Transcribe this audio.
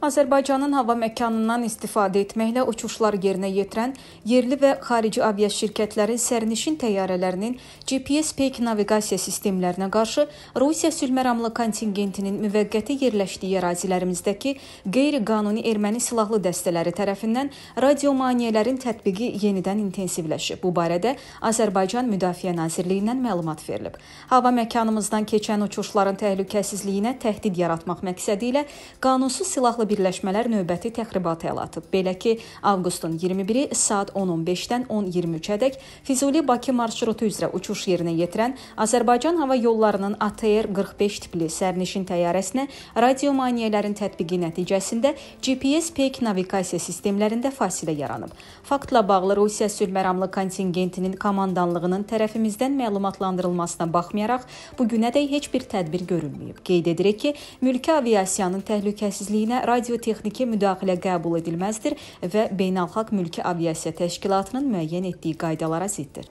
Azərbaycanın hava məkanından istifadə etməklə uçuşlar yerinə yetirən yerli və xarici aviya şirkətləri sərnişin təyyarələrinin GPS peyk naviqasiya sistemlərinə qarşı Rusiya sülhməramlı kontingentinin müvəqqəti yerləşdiyi ərazilərimizdəki qeyri-qanuni erməni silahlı dəstələri tərəfindən radio maneələrin tətbiqi yenidən intensivləşib. Bu barədə Azərbaycan Müdafiə Nazirliyindən məlumat verilib. Hava məkanımızdan keçən uçuşların təhlükəsizliyinə təhdid yaratmaq məqsədi ilə qanunsuz silahlı birləşmələr növbəti təxribata əl atıb. Belə ki, avqustun 21-i saat 10:15-dən 10:23-ədək Füzuli-Bakı marşrutu üzrə uçuş yerinə yetirən Azərbaycan Hava Yollarının ATR 45 tipli sərnişin təyyarəsinə radio maneələrin tətbiqi nəticəsində GPS peyk naviqasiya sistemlərində fasilə yaranıb. Faktla bağlı Rusiya sülhməramlı kontingentinin komandanlığının tərəfimizdən məlumatlandırılmasına baxmayaraq, bu günədək heç bir tədbir görülməyib. Qeyd edirik ki, mülki aviasiyanın təhlükəsizliyinə radiotexniki müdaxilə qəbul edilməzdir və beynəlxalq mülki aviasiya təşkilatının müəyyən etdiyi qaydalara ziddir.